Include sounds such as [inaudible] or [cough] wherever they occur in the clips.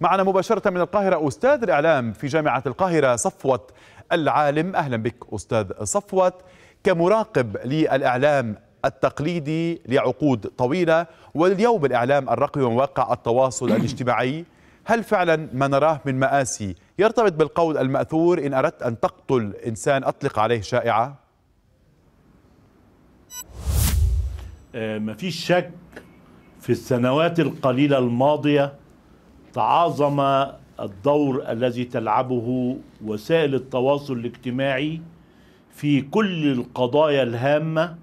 معنا مباشرة من القاهرة أستاذ الإعلام في جامعة القاهرة صفوت العالم أهلا بك أستاذ صفوت كمراقب للإعلام التقليدي لعقود طويلة واليوم الإعلام الرقمي ومواقع التواصل [clears throat] الاجتماعي هل فعلا ما نراه من مآسي يرتبط بالقول المأثور إن أردت أن تقتل إنسان أطلق عليه شائعة؟ آه، مفيش شك في السنوات القليلة الماضية تعاظم الدور الذي تلعبه وسائل التواصل الاجتماعي في كل القضايا الهامة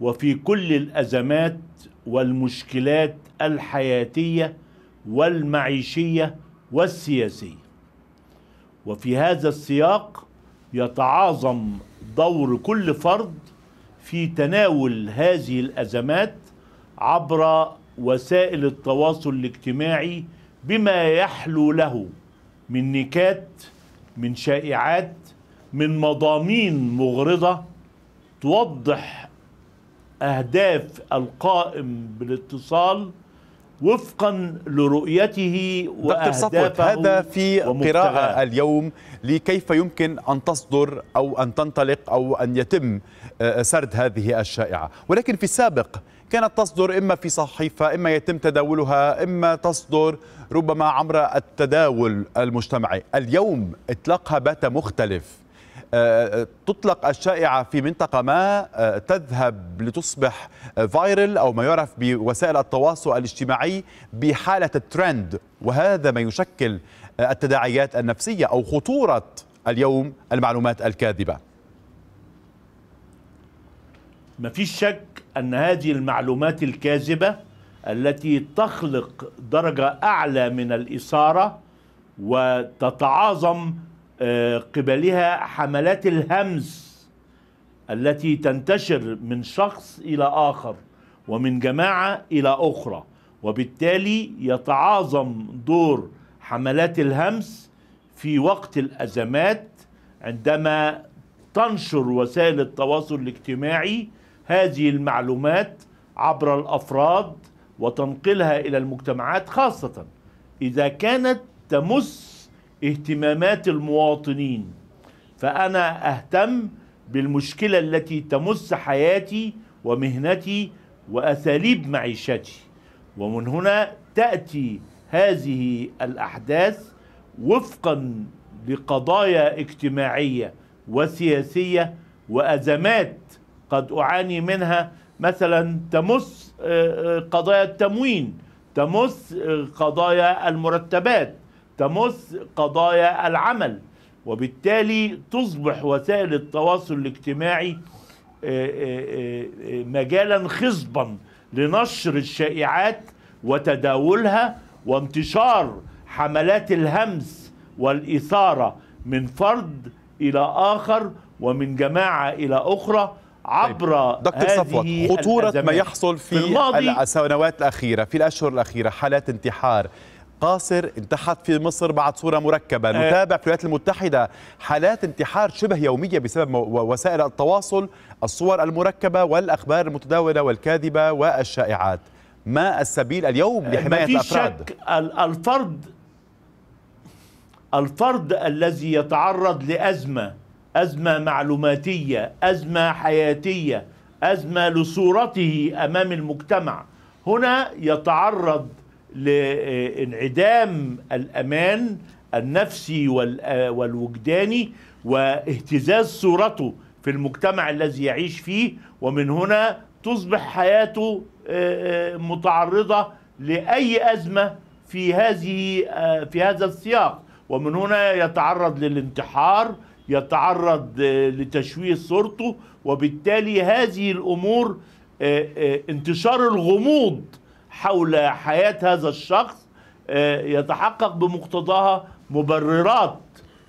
وفي كل الأزمات والمشكلات الحياتية والمعيشية والسياسية. وفي هذا السياق يتعاظم دور كل فرد في تناول هذه الأزمات عبر وسائل التواصل الاجتماعي بما يحلو له من نكات من شائعات من مضامين مغرضة توضح أهداف القائم بالاتصال وفقا لرؤيته وأهدافه هذا في ومبتغاه. قراءة اليوم لكيف يمكن أن تصدر أو أن تنطلق أو أن يتم آه، سرد هذه الشائعة ولكن في السابق كانت تصدر إما في صحيفة إما يتم تداولها إما تصدر ربما عبر التداول المجتمعي. اليوم إطلاقها بات مختلف. آه، تطلق الشائعة في منطقة ما آه، تذهب لتصبح فايرل أو ما يعرف بوسائل التواصل الاجتماعي بحالة الترند وهذا ما يشكل التداعيات النفسية أو خطورة اليوم المعلومات الكاذبة. ما فيش شك أن هذه المعلومات الكاذبة التي تخلق درجة أعلى من الإثارة وتتعاظم آه، قبلها حملات الهمس التي تنتشر من شخص إلى آخر ومن جماعة إلى أخرى وبالتالي يتعاظم دور حملات الهمس في وقت الأزمات عندما تنشر وسائل التواصل الاجتماعي هذه المعلومات عبر الأفراد وتنقلها إلى المجتمعات خاصة إذا كانت تمس اهتمامات المواطنين. فأنا أهتم بالمشكلة التي تمس حياتي ومهنتي وأساليب معيشتي. ومن هنا تأتي هذه الأحداث وفقا لقضايا اجتماعية وسياسية وأزمات قد أعاني منها مثلا تمس آه، آه، قضايا التموين تمس آه، قضايا المرتبات تمس قضايا العمل وبالتالي تصبح وسائل التواصل الاجتماعي مجالا خصبا لنشر الشائعات وتداولها وانتشار حملات الهمس والإثارة من فرد إلى آخر ومن جماعة إلى أخرى عبر دكتور صفوت خطورة ما. يحصل في, في السنوات الأخيرة في الأشهر الأخيرة حالات انتحار. قاصر انتحت في مصر بعد صورة مركبة. نتابع في الولايات المتحدة حالات انتحار شبه يومية بسبب وسائل التواصل الصور المركبة والأخبار المتداولة والكاذبة والشائعات. ما السبيل اليوم لحماية مفيش الأفراد؟ شك. ال- الفرد الفرد الذي يتعرض لأزمة أزمة معلوماتية أزمة حياتية أزمة لصورته أمام المجتمع. هنا يتعرض لانعدام الأمان النفسي وال- والوجداني واهتزاز صورته في المجتمع الذي يعيش فيه ومن هنا تصبح حياته آه، آه، متعرضة لأي أزمة في هذه آه، في هذا السياق. ومن هنا يتعرض للانتحار يتعرض آه، لتشويه صورته وبالتالي هذه الأمور آه، آه، انتشار الغموض حول حياة هذا الشخص يتحقق بمقتضاها مبررات.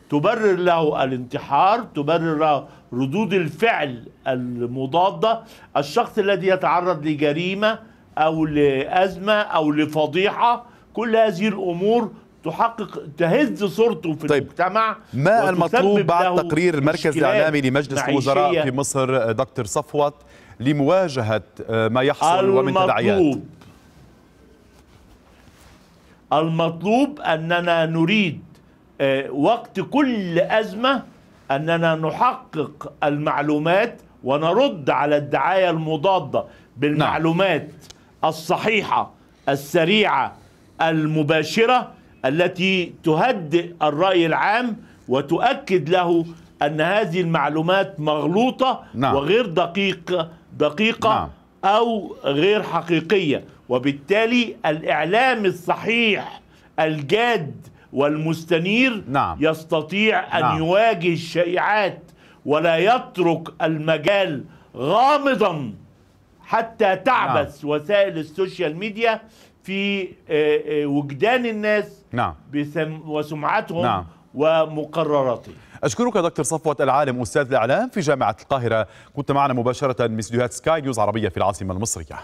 تبرر له الانتحار تبرر له ردود الفعل المضادة. الشخص الذي يتعرض لجريمة أو لأزمة أو لفضيحة كل هذه الأمور تحقق تهز صورته في طيب، المجتمع ما المطلوب بعد تقرير المركز مشكلات الإعلامي لمجلس الوزراء. في مصر دكتور صفوت لمواجهة ما يحصل ومن تداعيات. المطلوب أننا نريد آه، وقت كل أزمة أننا نحقق المعلومات ونرد على الدعاية المضادة بالمعلومات الصحيحة السريعة المباشرة التي تهدئ الرأي العام وتؤكد له أن هذه المعلومات مغلوطة نعم. وغير دقيقة دقيقة نعم. أو غير حقيقية وبالتالي الإعلام الصحيح الجاد والمستنير نعم. يستطيع أن نعم. يواجه الشائعات ولا يترك المجال غامضا حتى تعبث وسائل ال social media في آه، آه، وجدان الناس نعم. وسمعتهم نعم. ومقرراتهم. أشكرك دكتور صفوت العالم أستاذ الإعلام في جامعة القاهرة. كنت معنا مباشرة من استديوهات سكاي نيوز عربية في العاصمة المصرية.